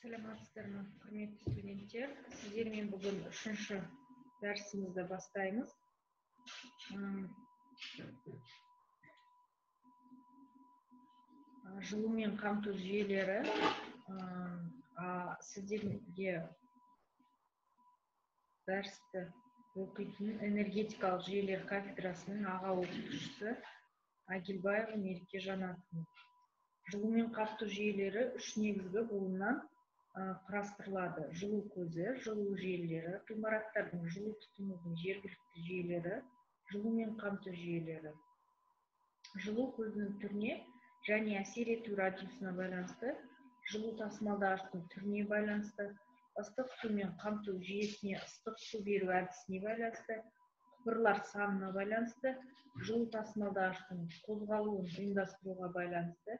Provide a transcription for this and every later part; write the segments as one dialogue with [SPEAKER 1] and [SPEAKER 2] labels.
[SPEAKER 1] саламатсыздар ма құрметті студенттер сіздермен бүгін үшінші дәрісімізді бастаймыз. Жылумен қамту жүйелері сіздерге дәрісті оқитын энергетикалық жүйелер кафедрасының аға оқытушысы агилбаева мереке жанатқызы жылумен қамту жүйелері үш негізгі буыннан құрастырылады. Жылу көзі жылу желілері ғимараттардың жылу тұтынудың жергілікті жүйелері жылумен қамту жүйелері. Жылу көзінің түріне және әсер ету радиусына байланысты жылу тасымалдағыштың түріне байланысты ыстық сумен қамту жүйесіне ыстық су беру әдісіне байланысты құбырлар санына байланысты жылу тасымалдағыштың қозғалуын ұйымдастыруға байланысты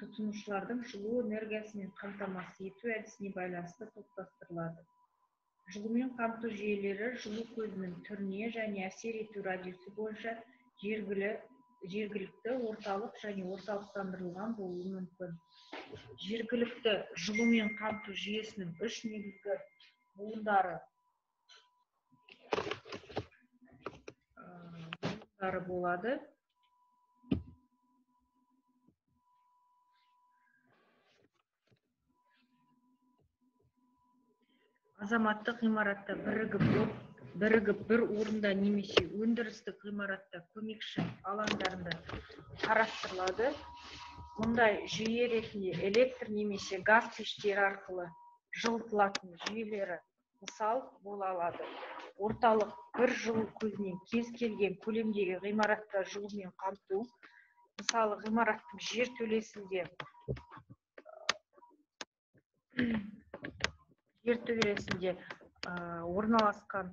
[SPEAKER 1] тұтынушылардың жылу энергиясымен қамтамасыз ету әдісіне байланысты топтастырылады. Жылумен қамту жүйелері жылу көзінің түріне және әсер ету радиусы бойынша жергілі, жергілікті орталық және орталықтандырылған болуы мүмкін. Жергілікті жылумен қамту жүйесінің үш негізгі буындары болады. Азаматтық ғимаратта бірігіп бірігіп бір орында немесе өндірістік ғимаратта көмекші алаңдарында қарастырылады мұндай жүйе ретінде электр немесе газ пештері арқылы жылытылатын жүйелері мысал бола алады. Орталық бір жылу көзінен кез келген көлемдегі ғимаратта жылумен қамту мысалы ғимараттың жертөлесінде жер төбелесінде орналасқан.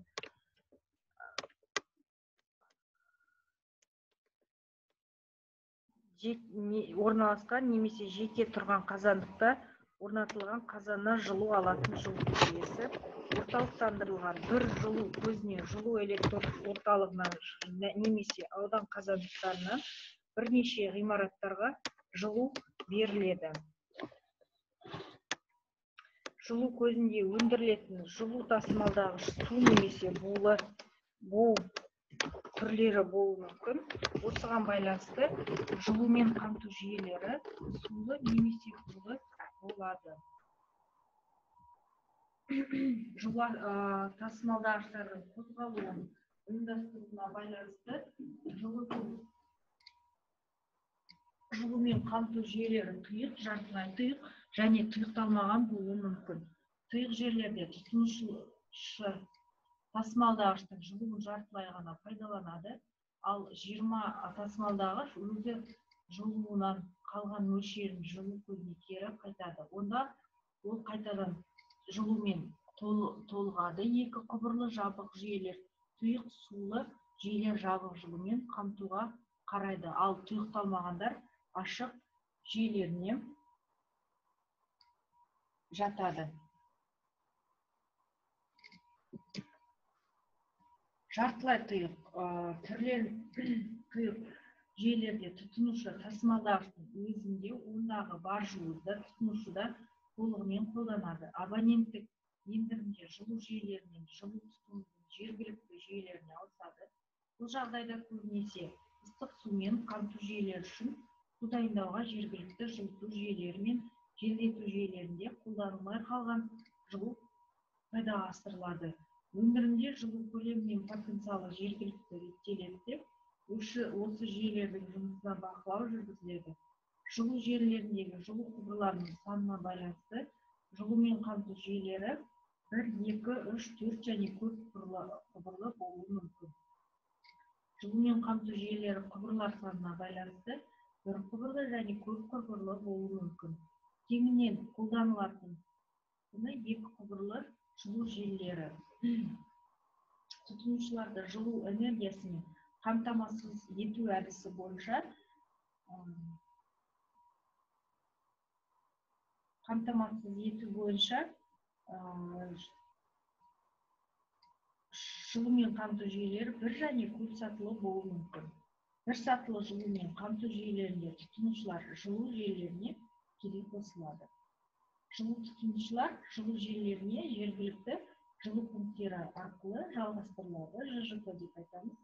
[SPEAKER 1] Орналасқан немесе жеке тұрған қазандықта орнатылған қазаннан жылу алатын жылу жүйесі орталықтандырылған бір жылу көзіне жылу электр орталығынан немесе аудан қазандықтарынан бірнеше ғимараттарға жылу беріледі. Жылу көзінде өндірілетін жылу тасымалдағыш су немесе булы бу түрлері болуы мүмкін. Осыған байланысты жылумен қамту жүйелері сулы немесе булы болады. Жылу тасымалдағыштардың қозғалуын ұйымдастыруына байланысты жылыту жылумен қамту жүйелері тұйық жартылай тұйық және тұйықталмаған болуы мүмкін. Тұйық жерлерде тұтынушы тасымалдағыштың жылуын жартылай ғана пайдаланады ал жиырма тасымалдағыш өзі жылуынан қалған мөлшерін жылу көзіне кері қайтады. Онда ол қайтадан жылумен толығады. Екі құбырлы жабық жүйелер тұйық сулы жүйелер жабық жылумен қамтуға қарайды. Ал тұйықталмағандар ашық жүйелеріне жатады жартылай тұйық түрлер тұйық жүйелерде тұтынушы тасымалдағыштың өзінде ондағы бар жылуды тұтынушыда толығымен қолданады. Абоненттік ендірінде жылу жүйелерінен жылу тұтынудың жергілікті жүйелеріне ауысады. Бұл жағдайда көбінесе ыстық сумен қамту жүйелері үшін су дайындауға жергілікті жылыту жүйелері мен желдету жүйелерінде қолданылмай қалған жылу пайдаға асырылады өндірімде жылу көлемі мен потенциалы жергілікті реттеледі деп осы жүйелердің жұмысына бақылау жүргізіледі. Жылу желілеріндегі жылу құбырларының санына байланысты жылумен қамту жүйелері бір екі үш төрт және көп құбырлы болуы мүмкін. Жылумен қамту жүйелері құбырлар санына байланысты бір құбырлы және көп құбырлы болуы мүмкін. Кеңінен қолданылатын екі құбырлы жылу желілері. Тұтынушыларды жылу энергиясымен қамтамасыз ету әдісі бойынша қамтамасыз ету бойынша жылумен қамту жүйелері бір және көп сатылы болуы мүмкін. Бір сатылы жылумен қамту жүйелерінде тұтынушылар жылу жүйелеріне тікелей қосылады жылу тұтынушылар жылу желілеріне жергілікті жылу пункттері арқылы жалғастырылады жжп деп айтамыз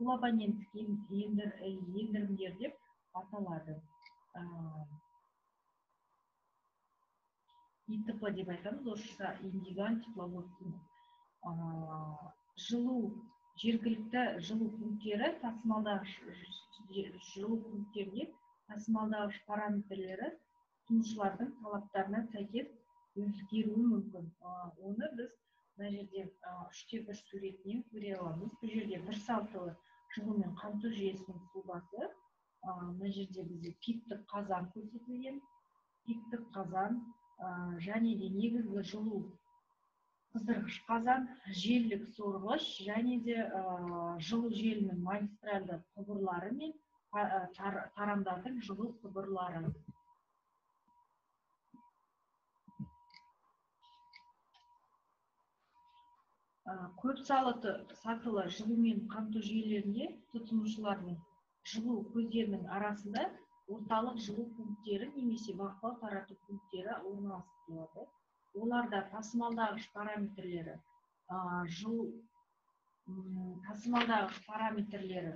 [SPEAKER 1] бұл абоненттік ендірімдер деп аталады итп деп айтамыз орысша индивидуальный тепловой пункт жылу жергілікті жылу пункттері тасымалдағыш жылу пункттеріне тасымалдағыш параметрлері тұтынушылардың талаптарына сәйкес өзгеруі мүмкін. Оны біз мына жерде үште бір суретінен көре аламыз. Бұл жерде бір салтылы жылумен қамту жүйесінің сұлбасы мына жерде бізде пиктік қазан көрсетілген. Пиктік қазан және де негізгі жылу қыздырғыш қазан желілік сорғыш және де жылу желінің магистральды құбырлары мен тарамдардың жылу құбырлары. Көп сатылы жылумен қамту жүйелерінде тұтынушылардың жылу көздерінің арасында орталық жылу пункттері немесе бақылау тарату пункттері орналастырылады. Оларда тасымалдағыш параметрлері жыл тасымалдағыш параметрлері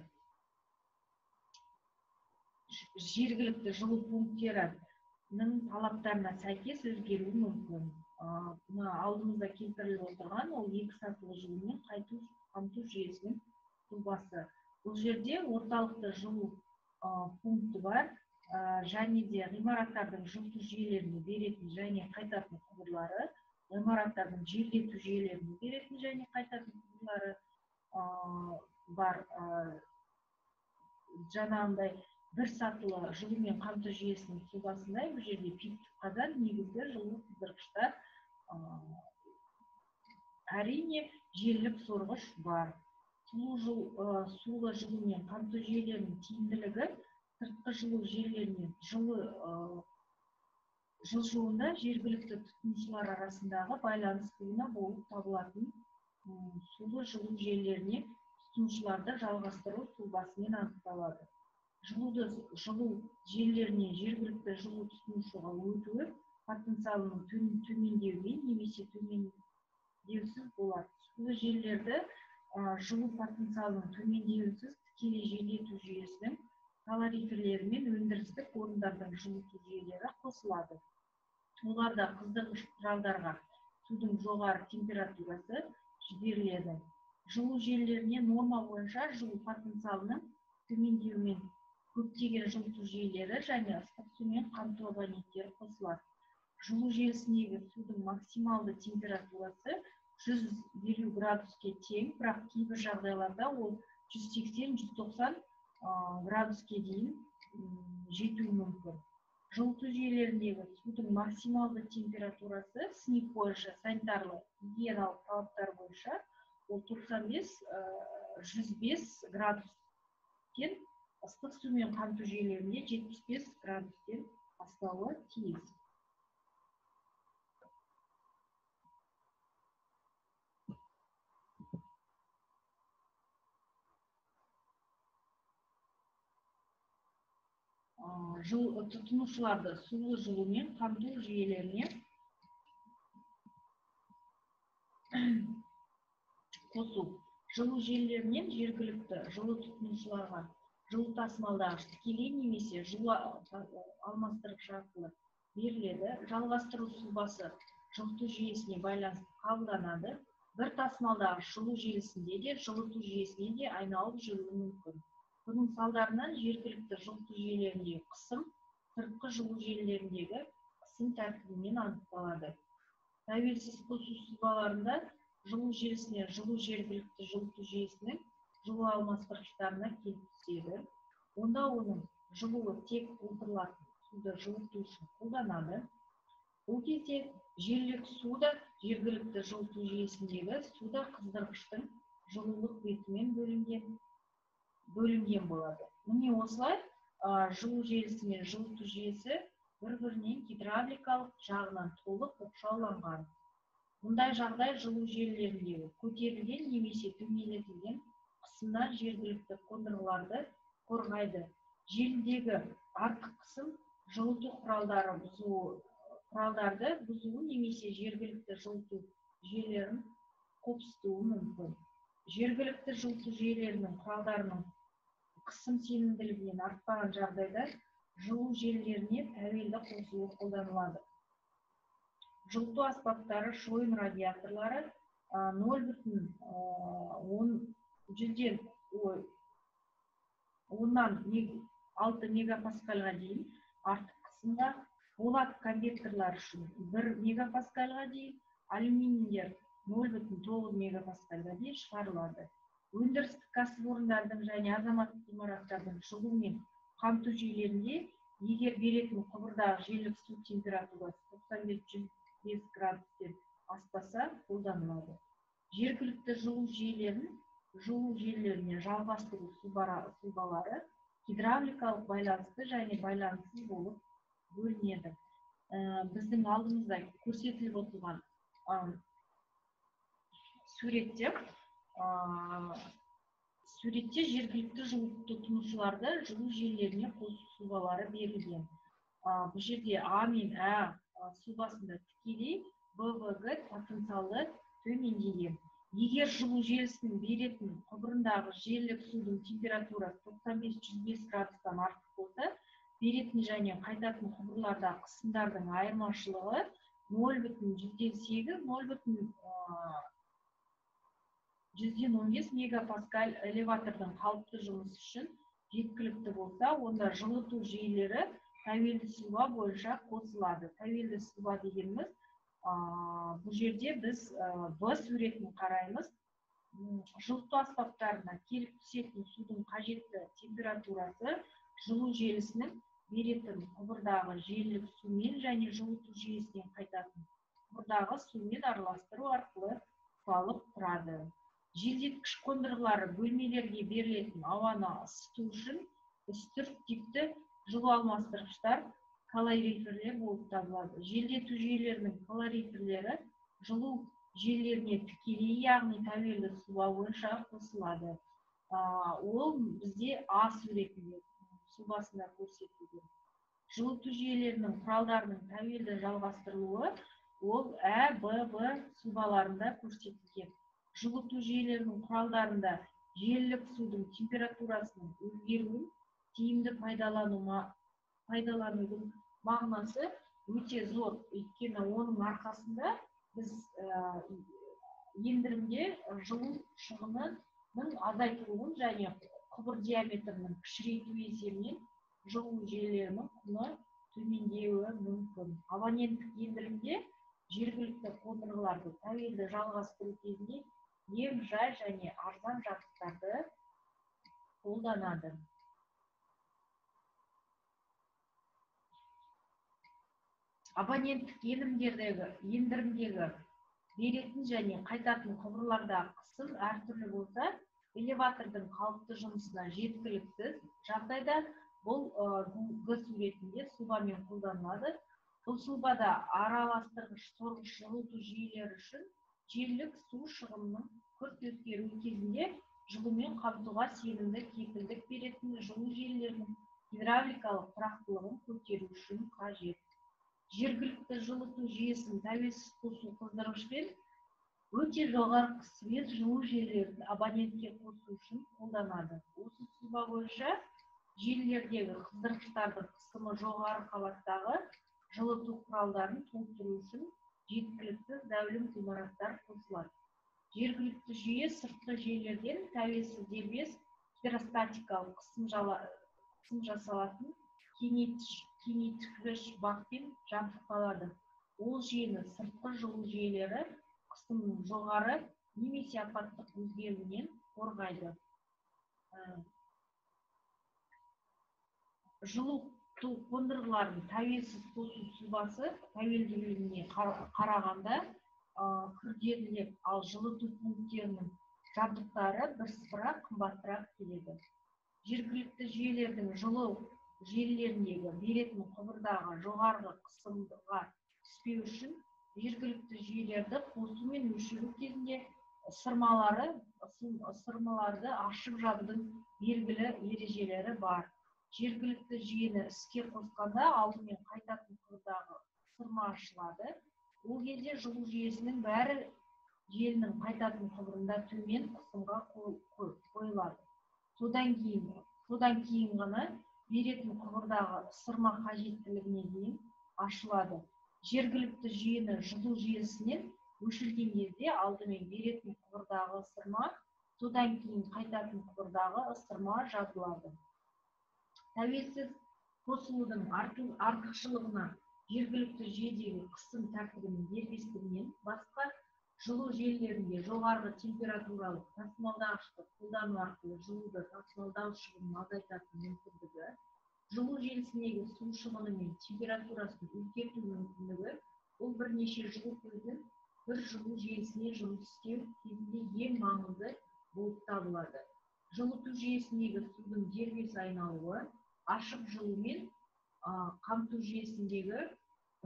[SPEAKER 1] жергілікті жылу пункттерінің талаптарына сәйкес өзгеруі мүмкін. Мына алдымызда келтіріліп отырған ол екі сатылы жылумен қайту қамту жүйесінің сұлбасы бұл жерде орталықта жылу пункті бар және де ғимараттардың жылыту жүйелеріне беретін және қайтатын құбырлары ғимараттардың желдету жүйелеріне беретін және қайтатын құбырлары бар жаңағындай бір сатылы жылумен қамту жүйесінің сұлбасындай бұл жерде пиктік қазан негізгі жылу қыздырғыштар әрине желілік сорғыш бар. Сулы жылумен қамту жүйелерінің тиімділігі сыртқы жылу желілерінен жылы жылжуында жергілікті тұтынушылар арасындағы байланыс буыны болып табылатын сулы жылу желілеріне тұтынушыларды жалғастыру сұлбасымен анықталады. Жылуды жылу желілеріне жергілікті жылу тұтынушыға өтуі потенциалының төмендеуімен немесе төмендеусіз болады сулы желілерді жылу потенциалының төмендеуінсіз тікелей желдету жүйесінің калориферлері мен өндірістік орындардың жылыту жүйелері қосылады. Оларда қыздырғыш құралдарға судың жоғары температурасы жіберіледі. Жылу желілеріне норма бойынша жылу потенциалының төмендеуімен көптеген жылыту жүйелері және ыстық сумен қамту абоненттері қосылады. Жылу желісіндегі судың максималды температурасы 150 градуске тең бірақ кейбір жағдайларда ол 180-190 градуске дейін жетуі мүмкін. Жылыту жүйелеріндегі судың максималды температурасы сниг бойынша санитарлы гигиеналық талаптар бойынша ол 95-105 градустен ыстық сумен қамту жүйелерінде 75 градустен бастауы тиіс жыл тұтынушыларды сулы жылумен қамту жүйелеріне қосу. Жылу желілерінен жергілікті жылу тұтынушыларға жылу тасымалдағыш тікелей немесе жылу алмастырғыш арқылы беріледі. Жалғастыру сұлбасы жылыту жүйесіне байланысты қабылданады. Бір тасымалдағыш жылу желісінде де жылыту жүйесіне де айналып жүруі мүмкін. Бұның салдарынан жергілікті жылыту жүйелеріндегі қысым сыртқы жылу желілеріндегі қысым тәртібімен анықталады. Тәуелсіз қосу сызбаларында жылу желісіне жылу жергілікті жылыту жүйесінің жылу алмастырғыштарына келіп түседі. Онда оның жылуы тек толтырылатын суды жылыту үшін қолданады. Бұл кезде желілік су да жергілікті жылыту жүйесіндегі суда қыздырғыштың жылулық бетімен бөлінген. Бөлінген болады. Міне осылай жылу желісі мен жылыту жүйесі бір бірінен гидравликалық жағынан толық оқшауланған. Мұндай жағдай жылу желілеріндегі көтерілген немесе төмендетілген қысымнан жергілікті қондырғыларды қорғайды. Желідегі артық қысым жылыту құралдары бұзуы құралдарды бұзуы немесе жергілікті жылыту жүйелерін қопсытуы мүмкін. Жергілікті жылыту жүйелерінің құралдарының қысым сенімділігінен артпаған жағдайда жылу желілеріне тәуелді қосылу қолданылады. Жылыту аспаптары шойын радиаторлары нөл бүтін он жүзден оннан алты мегапаскальға дейін артық қысымда болат конвекторлар үшін бір мегапаскальға дейін алюминийлер нөл бүтін тоғыз мегапаскальға дейін шығарылады. Өндірістік кәсіпорындардың және азаматтық ғимараттардың жылумен қамту жүйелерінде егер беретін құбырдағы желілік су температурасы тоқсан бес жүз бес градустен аспаса қолданылады. Жергілікті жылу жүйелерін жылу желілеріне жалғастыру сұлбалары гидравликалық байланысты және байланыссыз болып бөлінеді. Біздің алдымызда көрсетіліп отырған суретте суретте жергілікті тұтынушыларды жылу желілеріне қосу сұлбалары берілген бұл жерде а мен ә сұлбасында тікелей бвг потенциалы төмендеген. Егер жылу желісінің беретін құбырындағы желілік судың температурасы тоқсан бес жүз бес градустан артық болса беретін және қайтатын құбырлардағы қысымдардың айырмашылығы нөл бүтін жүзден сегіз нөл бүтін жүзден он бес мегапаскаль элеватордың қалыпты жұмысы үшін жеткілікті болса онда жылыту жүйелері тәуелді сызба бойынша қосылады. Тәуелді сызба дегеніміз бұл жерде біз в суретін қараймыз. Жылыту аспаптарына келіп түсетін судың қажетті температурасы жылу желісінің беретін құбырдағы желілік сумен және жылыту жүйесінен қайтатын құбырдағы сумен араластыру арқылы ұсталып тұрады. Желдеткіш қондырғылары бөлмелерге берілетін ауаны ысыту үшін үстірт типті жылу алмастырғыштар калориферлер болып табылады. Желдету жүйелерінің калориферлері жылу желілеріне тікелей яғни тәуелді сызба бойынша қосылады. Ол бізде а суретінде сұлбасында көрсетілген. Жылыту жүйелерінің құралдарының тәуелді жалғастырылуы ол ә б в сұлбаларында көрсетілген. Жылыту жүйелерінің құралдарында желілік судың температурасының өзгеруін тиімді пайдалану пайдаланудың мағынасы өте зор. Өйткені оның арқасында біз ендірімде жылу шығынының азайтылуын және құбыр диаметрінің кішірейту есебінен жылу желілерінің құны төмендеуі мүмкін. Абоненттік ендірімде жергілікті қондырғыларды тәуелді жалғастыру кезінде ең жай және арзан жабдықтарды қолданады. Абоненттік ендірімдердегі ендірімдегі беретін және қайтатын құбырлардағы қысым әртүрлі болса элеватордың қалыпты жұмысына жеткіліксіз жағдайда бұл г суретінде сұлбамен қолданылады. Бұл сұлбада араластырғыш сорғыш жылыту жүйелері үшін желілік су шығынының күрт өзгеруі кезінде жылумен қамтуға сенімді кепілдік беретін жылу желілерінің гидравликалық тұрақтылығын көтеру үшін қажет. Жергілікті жылыту жүйесін тәуелсіз қосу қыздырғышпен өте жоғары қысыммен жылу желілерін абонентке қосу үшін қолданады. Осы сызба бойынша желілердегі қыздырғыштардың қысымы жоғары қабаттағы жылыту құралдарын толтыру үшін жеткіліксіз зәулім ғимараттар қосылады. Жергілікті жүйе сыртқы жүйелерден тәуелсіз дербес гидростатикалық қысым жасалатын кеңейтгіш бақпен жабдықталады ол жүйені сыртқы жылу жүйелері қысымның жоғары немесе апаттық өзгеруінен қорғайды. Жылыту қондырғыларын тәуелсіз қосу сызбасы тәуелділігіне қарағанда күрделірек ал жылыту пункттерінің жабдықтары бірсыпыра қымбатырақ келеді. Жергілікті жүйелердің жылу желілеріндегі беретін құбырдағы жоғарғы қысымға түспеу үшін жергілікті жүйелерді қосу мен өшіру кезінде сырмалары сырмаларды ашып жабудың белгілі ережелері бар. Жергілікті жүйені іске қосқанда алдымен қайтатын құбырдағы ысырма ашылады. Ол кезде жылу жүйесінің бәрі желінің қайтатын құбырында төмен қысымға қойылады. Содан кейін содан кейін ғана беретін құбырдағы ысырма қажеттілігіне дейін ашылады. Жергілікті жүйені жылу жүйесінен өшірген кезде алдымен беретін құбырдағы ысырма содан кейін қайтатын құбырдағы ысырма жазылады. Тәуелсіз қосылудың артықшылығына жергілікті жүйедегі қысым тәртібінің дербестігінен басқа жылу желілерінде жоғарғы температуралық тасымалдағышты қолдану арқылы жылуды тасымалдау шығынын азайтатын мүмкіндігі жылу желісіндегі су шығыны мен температурасын өзгерту мүмкіндігі бұл бірнеше жылу көзін бір жылу желісіне жұмыс істеу кезінде ең маңызды болып табылады. Жылыту жүйесіндегі судың дербес айналуы ашық жылумен қамту жүйесіндегі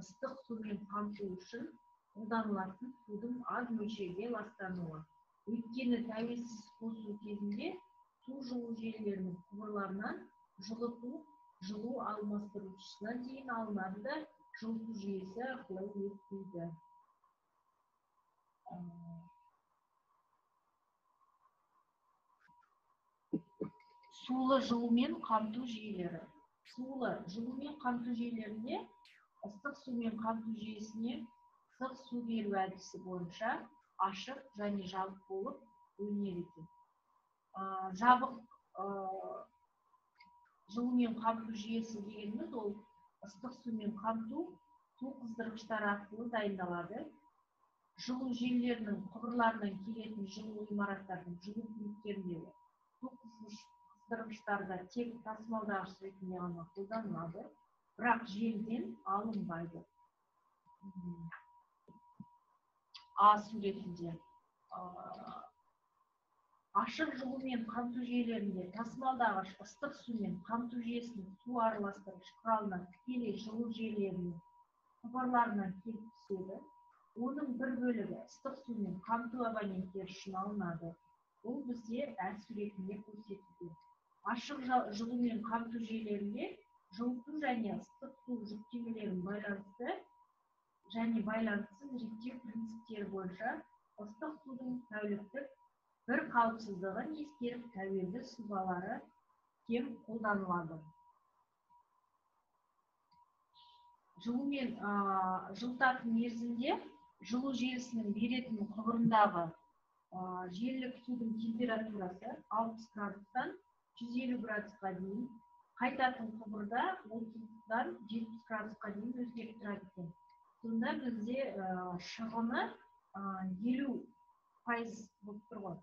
[SPEAKER 1] ыстық сумен қамту үшін қолданылатын судың аз мөлшерде ластануы. Өйткені тәуелсіз қосу кезінде су жылу желілерінің құбырларынан жылыту жылу алмастырушысына дейін алынады да жылыту жүйесі арқылы өтпейді сулы жылумен қамту жүйелері. Сулы жылумен қамту жүйелерінде ыстық сумен қамту жүйесіне ыстық су беру әдісі бойынша ашық және жабық болып бөлінеді екен. Жабық жылумен қамту жүйесі дегеніміз ол ыстық сумен қамту су қыздырғыштар арқылы дайындалады. Жылу желілерінің құбырларынан келетін жылу ғимараттардың жылу пункттеріндегі су қыздырғыштарда тек тасымалдағыш ретінде ғана қолданылады. Бірақ желіден алынбайды а суретінде ашық жылумен қамту жүйелерінде тасымалдағыш ыстық сумен қамту жүйесінің су араластырғыш құралына тікелей жылу желілерінің құбырларынан келіп түседі оның бір бөлігі ыстық сумен қамту абоненттері үшін алынады бұл бізде әр суретінде көрсетілген ашық жылумен қамту жүйелерінде жылыту және ыстық су жүктемелерін байланысты және байланысын реттеу принциптері бойынша ыстық судың тәуліктік бір қалыпсыздығын ескеріп тәуелді сызбалары кең қолданылады. Жылумен жылытатын мерзімде жылу желісінің беретін құбырындағы желілік судың температурасы алпыс градустан жүз елу градусқа дейін қайтатын құбырда отыздан жетпіс градусқа дейін өзгеріп тұрады екен сонда бізде шығыны елу пайыз болып тұр ғой.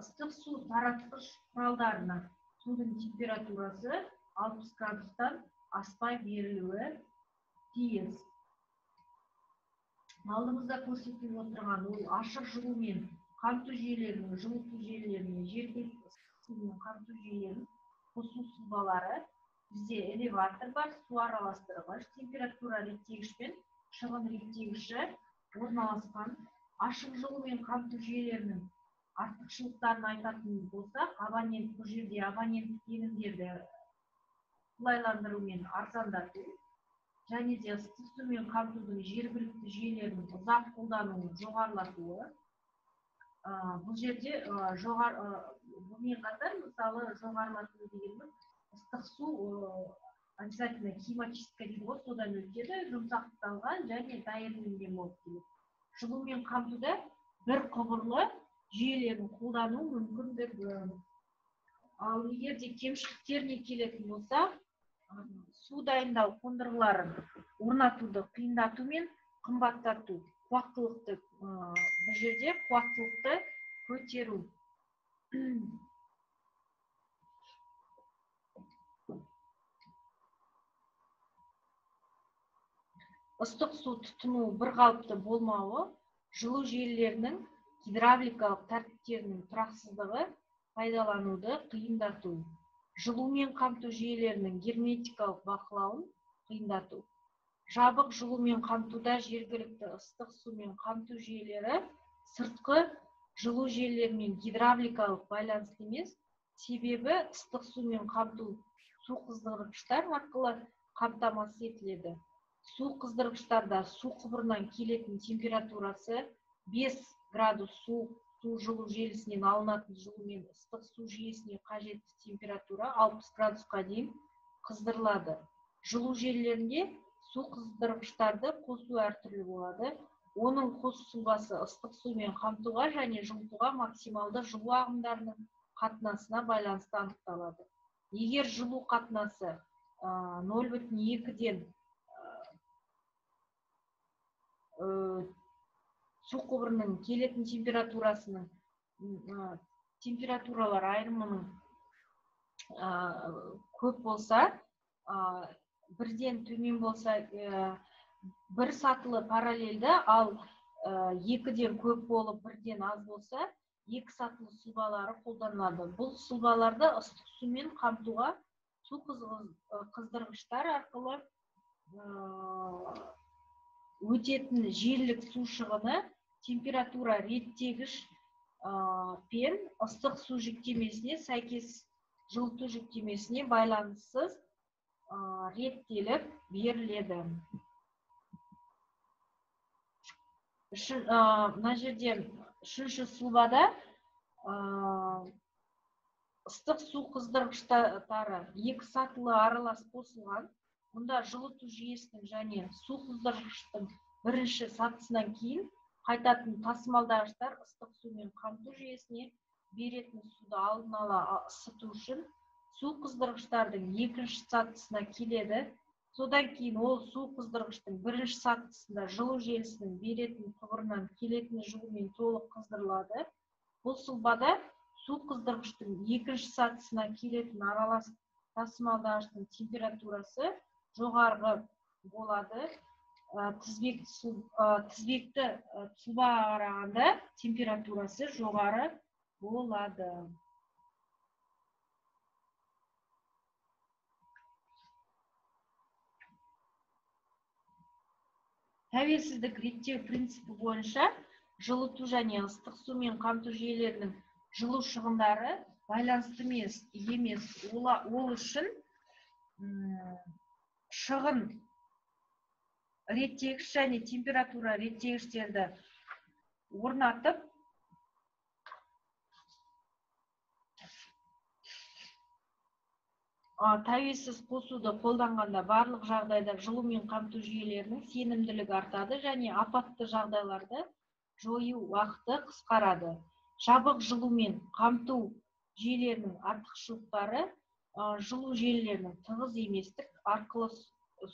[SPEAKER 1] Ыстық су таратқыш құралдарына судың температурасы алпыс градустан аспай берілуі тиіс. Алдымызда көрсетіліп отырған ол ашық жылумен қамту жүйелерінің жылыту жүйелеріне жергілікті сумен қамту жүйелерін қосу сызбалары бізде элеватор бар су араластырғыш температура реттегіш пен шығын реттегіші орналасқан ашық жылумен қамту жүйелерінің артықшылықтарын айтатын болсақ абонент бұл жерде абоненттік телімдерді қолайландыру мен арзандату және де ыстық сумен қамтудың жергілікті жүйелерін ұзақ қолдануын жоғарылатуы бұл жерде жоғары бұнымен қатар мысалы жоғарылату дегеніміз ыстық су обязательно химочистка дейді ғой содан өтеді жұмсақталған және дайын болып келеді жылумен қамтуда бір құбырлы жүйелерін қолдану мүмкіндігі ал егер де кемшіліктеріне келетін болсақ су дайындау қондырғыларын орнатуды қиындату мен қымбаттату қуаттылықты бұл жерде қуаттылықты көтеру. Ыстық су тұтыну бір қалыпты болмауы жылу желілерінің гидравликалық тәртіптерінің тұрақсыздығы пайдалануды қиындату. Жылумен қамту жүйелерінің герметикалық бақылауын қиындату. Жабық жылумен қамтуда жергілікті ыстық сумен қамту жүйелері сыртқы жылу желілерімен гидравликалық байланысты емес. Себебі ыстық сумен қамту су қыздырғыштар арқылы қамтамасыз етіледі. Су қыздырғыштарда су құбырынан келетін температурасы 5 градус суық су жылу желісінен алынатын жылу мен ыстық су жүйесіне қажетті температура 60 градусқа дейін қыздырылады. Жылу желілерінде су қыздырғыштарды қосу әртүрлі болады. Оның қосу сұлбасы ыстық сумен қамтуға және жылытуға максималды жылу ағымдарының қатынасына байланысты анықталады. Егер жылу қатынасы нөл бүтін екіден су құбырының келетін температурасының температуралар айырымының көп болса бірден төмен болса бір сатылы параллельді ал екіден көп болып бірден аз болса екі сатылы сұлбалары қолданылады. Бұл сұлбаларды ыстық сумен қамтуға су қыздырғыштар арқылы өтетін желілік су шығыны температура реттегіш пен ыстық су жүктемесіне сәйкес жылыту жүктемесіне байланыссыз реттеліп беріледі. Мына жерде үшінші сұлбада ыстық су қыздырғыштары екі сатылы аралас қосылған. Мұнда жылыту жүйесінің және су қыздырғыштың бірінші сатысынан кейін қайтатын тасымалдағыштар ыстық сумен қамту жүйесіне беретін суды алдын ала ысыту үшін су қыздырғыштардың екінші сатысына келеді. Содан кейін ол су қыздырғыштың бірінші сатысында жылу желісінің беретін құбырынан келетін жылумен толық қыздырылады. Бұл сұлбада су қыздырғыштың екінші сатысына келетін аралас тасымалдағыштың температурасы жоғарғы болады. Тізбекті тізбекті сұлбаға қарағанда температурасы жоғары болады. Тәуелсіздік реттеу принципі бойынша жылыту және ыстық сумен қамту жүйелерінің жылу шығындары байланысты емес емес. Ол үшін шығын реттегіш және температура реттегіштерді орнатып тәуелсіз қосуды қолданғанда барлық жағдайда жылумен қамту жүйелерінің сенімділігі артады және апатты жағдайларды жою уақыты қысқарады. Жабық жылумен қамту жүйелерінің артықшылықтары жылу желілерінің тығыз еместік арқылы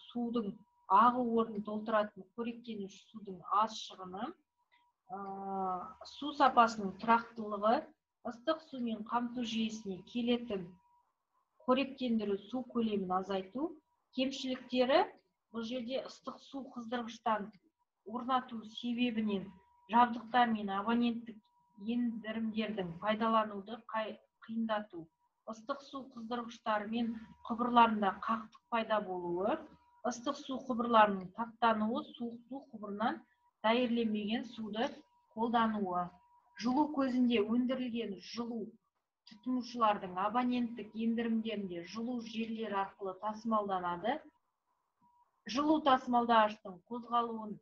[SPEAKER 1] судың ағу орнын толтыратын қоректенуші судың аз шығыны су сапасының тұрақтылығы ыстық сумен қамту жүйесіне келетін қоректендіру су көлемін азайту кемшіліктері бұл жерде ыстық су қыздырғыштан орнату себебінен жабдықтар мен абоненттік ендірімдердің пайдалануды қиындату ыстық су қыздырғыштары мен құбырларында қақтық пайда болуы ыстық су құбырларының таптануы суық су құбырынан дәйірленбеген суды қолдануы. Жылу көзінде өндірілген жылу тұтынушылардың абоненттік ендірімдерінде жылу желілері арқылы тасымалданады. Жылу тасымалдағыштың қозғалуын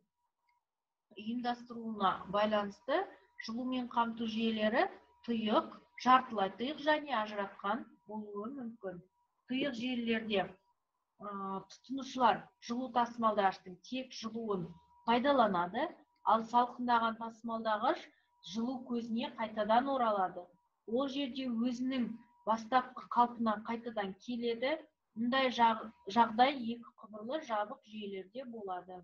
[SPEAKER 1] ұйымдастыруына байланысты жылумен қамту жүйелері тұйық жартылай тұйық және ажыратқан болуы мүмкін. Тұйық желілерде тұтынушылар жылу тасымалдағыштың тек жылуын пайдаланады ал салқындаған тасымалдағыш жылу көзіне қайтадан оралады. Ол жерде өзінің бастапқы қалпына қайтадан келеді мұндай жағдай екі құбырлы жабық жүйелерде болады.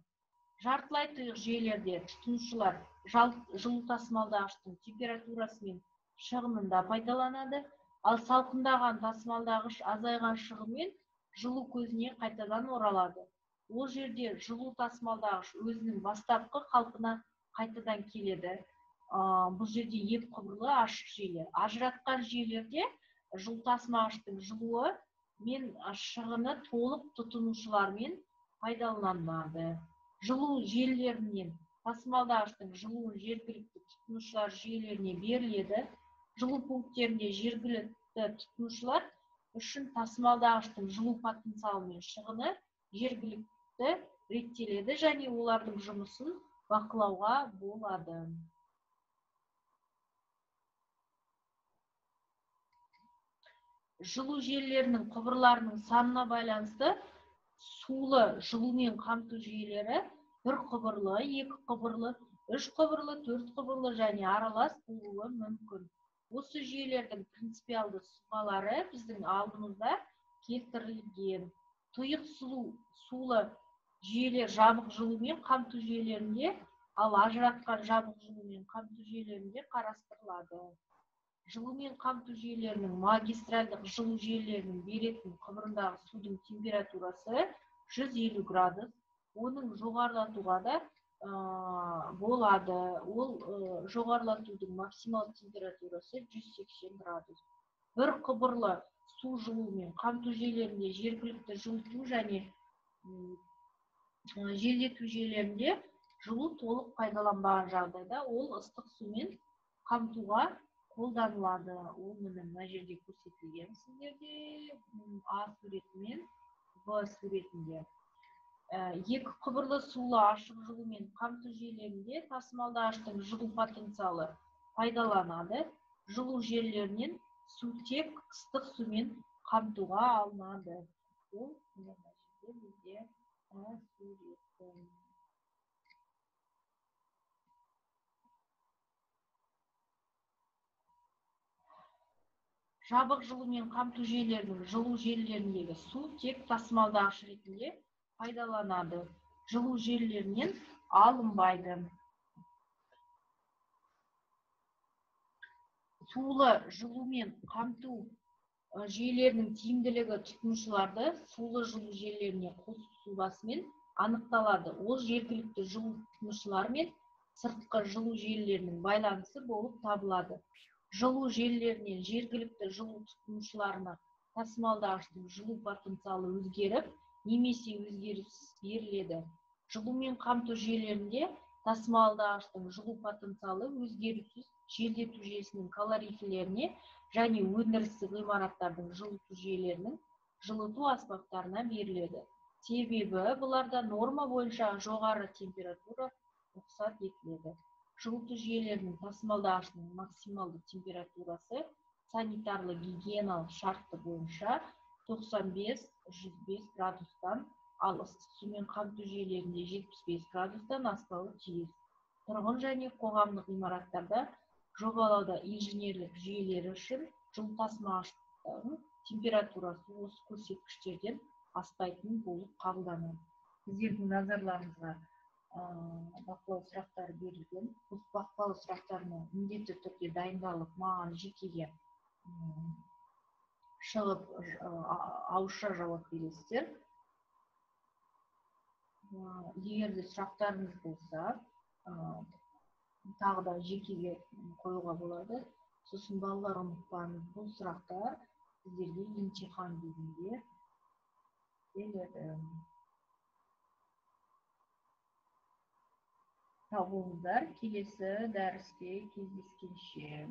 [SPEAKER 1] Жартылай тұйық жүйелерде тұтынушылар жылу тасымалдағыштың температурасы мен шығынында пайдаланады ал салқындаған тасымалдағыш азайған шығынмен жылу көзіне қайтадан оралады. Ол жерде жылу тасымалдағыш өзінің бастапқы қалпына қайтадан келеді. Бұл жерде екі құбырлы ашық жүйелер. Ажыратқан жүйелерде жылу тасымағыштың жылуы мен шығыны толық тұтынушылармен пайдаланылады. Жылу желілерінен тасымалдағыштың жылуын жергілікті тұтынушылар жүйелеріне беріледі. Жылу пункттерінде жергілікті тұтынушылар үшін тасымалдағыштың жылу потенциалы мен шығыны жергілікті реттеледі және олардың жұмысын бақылауға болады. Жылу желілерінің құбырларының санына байланысты сулы жылумен қамту жүйелері бір құбырлы екі құбырлы үш құбырлы төрт құбырлы және аралас болуы мүмкін. Осы жүйелердің принципиалды сызбалары біздің алдымызда келтірілген. Тұйық сұлу сулы жүйелер жабық жылумен қамту жүйелерінде ал ажыратқан жабық жылумен қамту жүйелерінде қарастырылады. Жылумен қамту жүйелерінің магистральдық жылу жүйелерінің беретін құбырындағы судың температурасы 150 градус. Оның жоғарылатуға да болады. Ол жоғарылатудың максималды температурасы 180 градус. Бір құбырлы су жылумен қамту жүйелерінде жергілікті жылыту және желдету жүйелерінде жылу толық пайдаланбаған жағдайда ол ыстық сумен қамтуға қолданылады. Ол міне мына жерде көрсетілген сіздерде. А суреті мен в суретінде. Екі құбырлы сулы ашық жылумен қамту жүйелерінде тасымалдағыштың жылу потенциалы пайдаланады. Жылу желілерінен тек ыстық сумен қамтуға алынады. Ол мына жерде бізде суреті жабық жылумен қамту жүйелерінің жылу желілеріндегі су тек тасымалдағыш ретінде пайдаланады. Жылу желілерінен алынбайды. Сулы жылумен қамту жүйелерінің тиімділігі тұтынушыларды сулы жылу желілеріне қосу сұлбасымен анықталады. Ол жергілікті жылу тұтынушылар мен сыртқы жылу желілерінің байланысы болып табылады. Жылу желілерінен жергілікті жылу тұтынушыларына тасымалдағыштың жылу потенциалы өзгеріп немесе өзгеріссіз беріледі. Жылумен қамту жүйелерінде тасымалдағыштың жылу потенциалы өзгеріссіз желдету жүйесінің калорифілеріне және өндірістік ғимараттардың жылыту жүйелерінің жылыту аспаптарына беріледі. Себебі бұларда норма бойынша жоғары температура рұқсат етіледі. Жылыту жүйелерінің тасымалдағышының максималды температурасы санитарлы гигиеналық шарты бойынша 95-105 градустан ал ыстық сумен қамту жүйелерінде 75 градустан аспауы тиіс. Тұрғын және қоғамдық ғимараттарда жобалауда инженерлік жүйелері үшін жылу тасымағыштың температурасы осы көрсеткіштерден аспайтын болып қабылданады. Сіздердің назарларыңызға бақылау сұрақтары берілген. Осы бақылау сұрақтарына міндетті түрде дайындалып маған жекеге шығып ауызша жауап бересіздер. Егер де сұрақтарыңыз болса тағы да жекеге қоюға болады. Сосын балалар ұмытпаңыз. Бұл сұрақтар сіздерге емтихан кезінде келеді сау болыңыздар келесі дәрісте кездескенше